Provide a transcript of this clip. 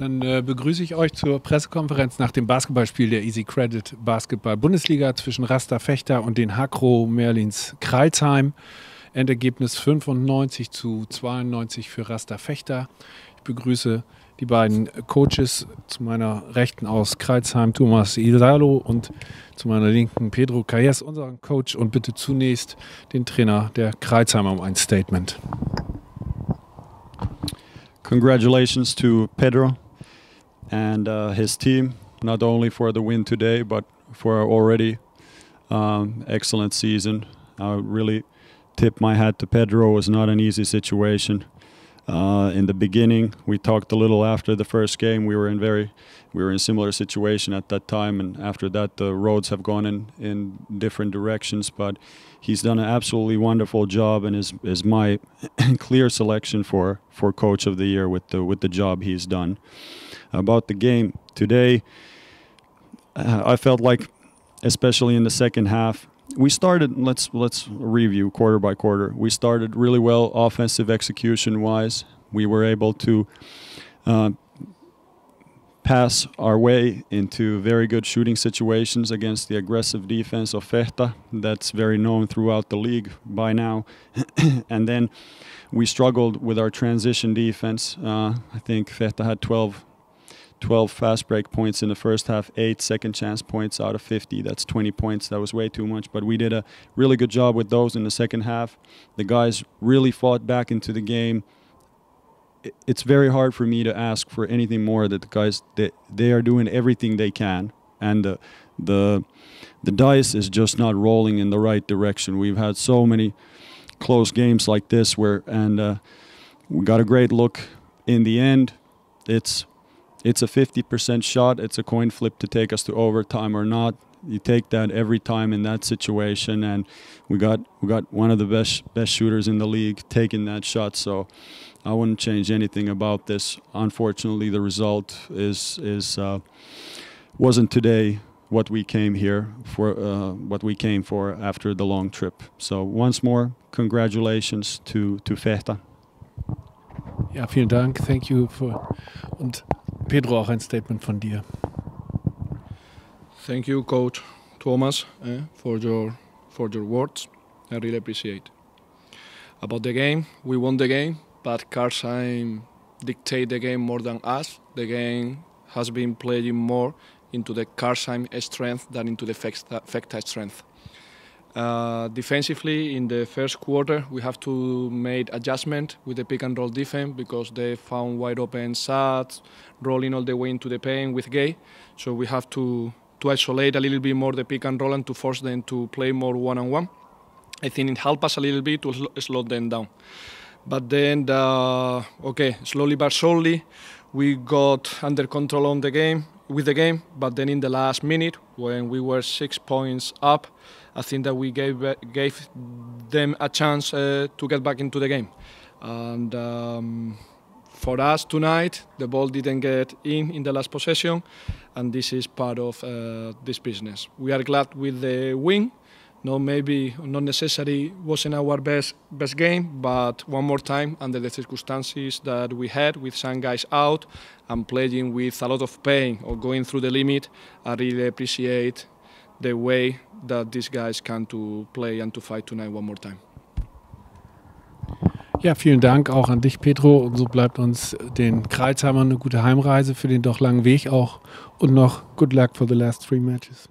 Dann äh, begrüße ich euch zur Pressekonferenz nach dem Basketballspiel der Easy Credit Basketball Bundesliga zwischen Rasta Fechter und den Hakro Merlins Kreilsheim. Endergebnis 95 zu 92 für Rasta Fechter. Ich begrüße die beiden Coaches zu meiner Rechten aus Kreilsheim, Thomas Isalo und zu meiner Linken Pedro Calles, unseren Coach. Und bitte zunächst den Trainer der Kreilsheimer um ein Statement. Congratulations to Pedro and uh, his team, not only for the win today, but for already um, excellent season. I really tip my hat to Pedro. It was not an easy situation. Uh, in the beginning, we talked a little after the first game. We were in very, we were in similar situation at that time, and after that, the roads have gone in in different directions. But he's done an absolutely wonderful job, and is is my clear selection for for coach of the year with the with the job he's done. About the game today, uh, I felt like, especially in the second half, we started let's let's review quarter by quarter. We started really well offensive execution wise. We were able to uh, pass our way into very good shooting situations against the aggressive defense of Vechta that's very known throughout the league by now. And then we struggled with our transition defense. Uh, I think Vechta had 12 12 fast break points in the first half, eight second chance points out of 50. That's 20 points. That was way too much. But we did a really good job with those in the second half. The guys really fought back into the game. It's very hard for me to ask for anything more that the guys they, they are doing everything they can and the the the dice is just not rolling in the right direction. We've had so many close games like this where and uh, we got a great look in the end. It's it's a 50% shot. It's a coin flip to take us to overtime or not. You take that every time in that situation, and we got we got one of the best best shooters in the league taking that shot. So I wouldn't change anything about this. Unfortunately, the result is is uh, wasn't today what we came here for, uh, what we came for after the long trip. So once more, congratulations to to Vechta. Ja, vielen Dank. Thank you for und Pedro, auch ein Statement von dir. Thank you, Coach Tuomas, eh, for your for your words. I really appreciate. About the game, we won the game, but Crailsheim dictate the game more than us. The game has been playing more into the Crailsheim strength than into the Vechta strength. Uh, defensively, in the first quarter, we have to make adjustment with the pick and roll defense because they found wide open shots, rolling all the way into the paint with Gay. So we have to to isolate a little bit more the pick and roll and to force them to play more one on one. I think it helped us a little bit to sl- slow them down. But then, the, okay, slowly but surely, we got under control on the game with the game. But then in the last minute, when we were six points up, I think that we gave gave them a chance uh, to get back into the game. And um, for us tonight, the ball didn't get in in the last possession, and this is part of uh, this business. We are glad with the win. No, maybe not necessarily wasn't our best best game, but one more time under the circumstances that we had with some guys out and playing with a lot of pain or going through the limit, I really appreciate the way that these guys can to play and to fight tonight one more time. Ja, vielen Dank auch an dich, Pedro. Und so bleibt uns den Crailsheimern eine gute Heimreise für den doch langen Weg auch und noch good luck for the last three matches.